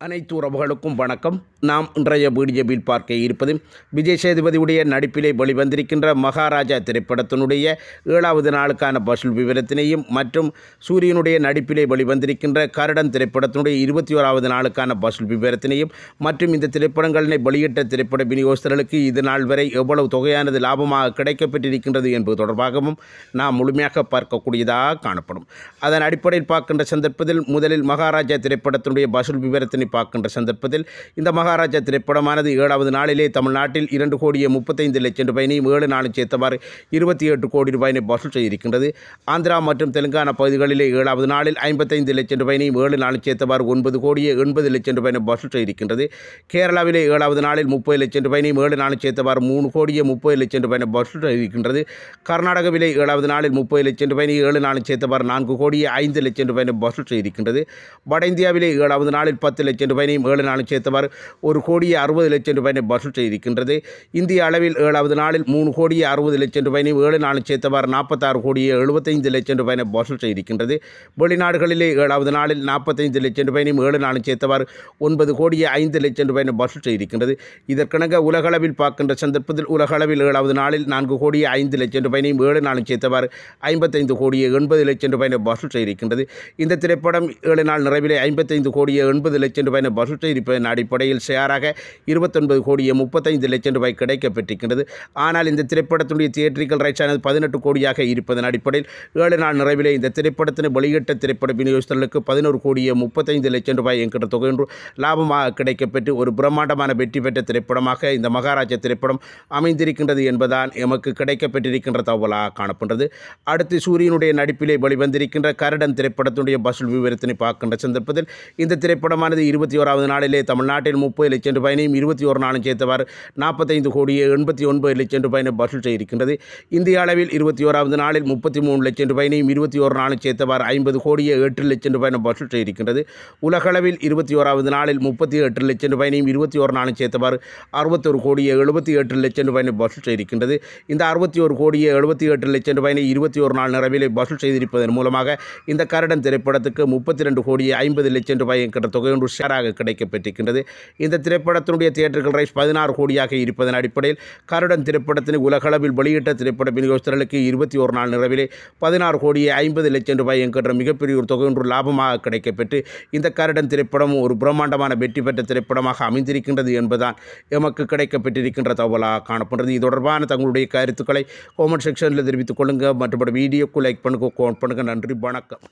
அனைத்து உறவுகளுக்கும் வணக்கம். நாம் இன்றைய வீடியோவில் பார்க்க இருப்பது விஜய் சேதுபதியுடைய நடிப்பிலே வெளிவந்திருக்கின்ற மகாராஜா திரைப்படத்தினுடைய ஏழாவது நாளுக்கான வசூல் விவரத்தினையும் மற்றும் சூரியனுடைய நடிப்பிலே வெளிவந்திருக்கின்ற கரடன் திரைப்படத்தினுடைய இருபத்தி ஓராவது நாளுக்கான வசூல் விவரத்தினையும் மற்றும் இந்த திரைப்படங்களினை வெளியிட்ட திரைப்பட விநியோகஸ்தர்களுக்கு இது நாள் வரை எவ்வளவு தொகையானது லாபமாக கிடைக்கப்பட்டிருக்கின்றது என்பது தொடர்பாகவும் நாம் முழுமையாக பார்க்கக்கூடியதாக காணப்படும். அதன் அடிப்படையில் பார்க்கின்ற சந்தர்ப்பத்தில் முதலில் மகாராஜா திரைப்படத்தினுடைய வசூல் விவரத்தினை பார்க்கின்ற சந்தர்ப்பத்தில் இந்த மகாராஜா திரைப்படமானது ஏழாவது நாளிலே தமிழ்நாட்டில் இரண்டு கோடியே முப்பத்தைந்து லட்சம் ரூபாயினையும் ஏழு நாளும் சேர்த்தவாறு இருபத்தி எட்டு கோடி ரூபாயினை வசூல் செய்திருக்கின்றது. ஆந்திரா மற்றும் தெலுங்கானா பகுதிகளிலே ஏழாவது நாளில் ஐம்பத்தைந்து லட்சம் ரூபாயினையும் ஏழு நாளும் சேர்த்தவாறு ஒன்பது கோடியே எண்பது லட்சம் ரூபாயினை வசூல் செய்திருக்கின்றது. கேரளாவிலே ஏழாவது நாளில் முப்பது லட்சம் ரூபாயினையும் ஏழு நாளும் சேர்த்தவாறு மூணு கோடியே முப்பது லட்சம் ரூபாயினை வசூல் செய்திருக்கின்றது. கர்நாடகாவிலே ஏழாவது நாளில் முப்பது லட்சம் ரூபாயினை ஏழு நாளும் சேர்த்தவாறு நான்கு கோடியே ஐந்து லட்சம் ரூபாயினை வசூல் செய்திருக்கின்றது. வட இந்தியாவிலே ஏழாவது நாளில் பத்து லட்சம் ரூபாயினையும் ஏழு நாளும் சேர்த்தவாறு ஒரு கோடியே அறுபது லட்சம் ரூபாயினை வசூல் செய்திருக்கின்றது. இந்திய அளவில் ஏழாவது நாளில் மூணு கோடியே அறுபது லட்சம் ரூபாயினையும் ஏழு நாளும் சேர்த்தவாறு நாற்பத்தாறு கோடியே எழுபத்தைந்து லட்சம் ரூபாயினை வசூல் செய்திருக்கின்றது. வெளிநாடுகளிலே ஏழாவது நாளில் நாற்பத்தைந்து லட்சம் ரூபாயினையும் ஏழு நாளும் சேர்த்தவாறு ஒன்பது கோடியே ஐந்து லட்சம் ரூபாயினை வசூல் செய்திருக்கின்றது. இதற்கெனக உலகளவில் பார்க்கின்ற சந்தர்ப்பத்தில் உலகளவில் ஏழாவது நாளில் நான்கு கோடியே ஐந்து லட்சம் ரூபாயினையும் ஏழு நாளும் சேர்த்தவாறு ஐம்பத்தைந்து கோடியே எண்பது லட்சம் ரூபாயினை வசூல் செய்திருக்கின்றது. இந்த திரைப்படம் ஏழு நாள் நிறைவிலே ஐம்பத்தைந்து கோடியே எண்பது லட்சம் ரூபாயினை வசூல் செய்திருப்பதன் அடிப்படையில் ஷேராக இருபத்தொன்பது கோடியே முப்பத்தைந்து லட்சம் ரூபாய் கிடைக்கப்பெற்றிருக்கின்றது. ஆனால் இந்த திரைப்படத்துடைய தியேட்ரிக்கல் ரைட்ஸ் ஆனது பதினெட்டு கோடியாக இருப்பதன் அடிப்படையில் ஏழு நாள் நிறைவிலே இந்த திரைப்படத்தினை வெளியிட்ட திரைப்பட விநியோகஸ்தர்களுக்கு பதினோரு கோடியே முப்பத்தைந்து லட்சம் ரூபாய் என்கிற தொகை ஒன்று லாபமாக கிடைக்கப்பெற்று ஒரு பிரம்மாண்டமான வெற்றி பெற்ற திரைப்படமாக இந்த மகாராஜா திரைப்படம் அமைந்திருக்கின்றது என்பதால் எமக்கு கிடைக்கப்பெற்றிருக்கின்ற தகவலாக காணப்படுகிறது. அடுத்து சூரியனுடைய நடிப்பிலே வெளிவந்திருக்கின்ற கரடன் திரைப்படத்துடைய வசூல் விவரத்தினை பார்க்கின்ற சந்தர்ப்பத்தில் இந்த திரைப்படமானது இருபத்தி ஓராவது நாளிலே தமிழ்நாட்டில் முப்பது லட்சம் ரூபாயினையும் இருபத்தி ஒரு நாளும் சேர்த்தவர் நாற்பத்தைந்து கோடியே எண்பத்தி ஒன்பது லட்சம் ரூபாயினை வசூல் செய்திருக்கின்றது. இந்திய அளவில் இருபத்தி ஓராவது நாளில் முப்பத்தி மூணு லட்சம் ரூபாயினையும் இருபத்தி ஒரு நாளும் சேர்த்தவாறு ஐம்பது கோடியே எட்டு லட்சம் ரூபாயினை வசூல் செய்திருக்கின்றது. உலகளவில் இருபத்தி ஓராவது நாளில் முப்பத்தி எட்டு லட்சம் ரூபாயினையும் இருபத்தி ஒரு நாளும் சேர்த்தவாறு அறுபத்தொரு கோடியே எழுபத்தி எட்டு லட்சம் ரூபாயினை வசூல் செய்திருக்கின்றது. இந்த அறுபத்தி ஒரு கோடியே எழுபத்தி எட்டு லட்சம் ரூபாயினை இருபத்தி ஒரு நாள் நிறைவிலே வசூல் செய்திருப்பதன் மூலமாக இந்த கரடன் திரைப்படத்துக்கு முப்பத்தி ரெண்டு கோடியே ஐம்பது லட்சம் ரூபாய் என்கிற தொகை ஒன்று ஷேராக கிடைக்கப்பெற்றிருக்கின்றது இந்த திரைப்படத்தினுடைய தியேட்டர்கள் ரைஸ் பதினாறு கோடியாக இருப்பதன் அடிப்படையில் கருடன் திரைப்படத்தினை உலகளவில் வெளியிட்ட திரைப்பட விநியோகஸ்தர்களுக்கு இருபத்தி ஒரு நாள் நிறைவிலே பதினாறு கோடியே ஐம்பது லட்சம் ரூபாய் என்கின்ற மிகப்பெரிய ஒரு தொகை ஒன்று லாபமாக கிடைக்கப்பெற்று இந்த கருடன் திரைப்படம் ஒரு பிரம்மாண்டமான வெற்றி பெற்ற திரைப்படமாக அமைந்திருக்கின்றது என்பதுதான் எமக்கு கிடைக்கப்பெற்றிருக்கின்ற தகவலாக காணப்படுறது இது தொடர்பான தங்களுடைய கருத்துக்களை காமெண்ட் செக்ஷனில் தெரிவித்துக் கொள்ளுங்கள் மற்றபடி வீடியோக்கு லைக் பண்ணுங்க கமெண்ட் பண்ணுங்கள் நன்றி வணக்கம்.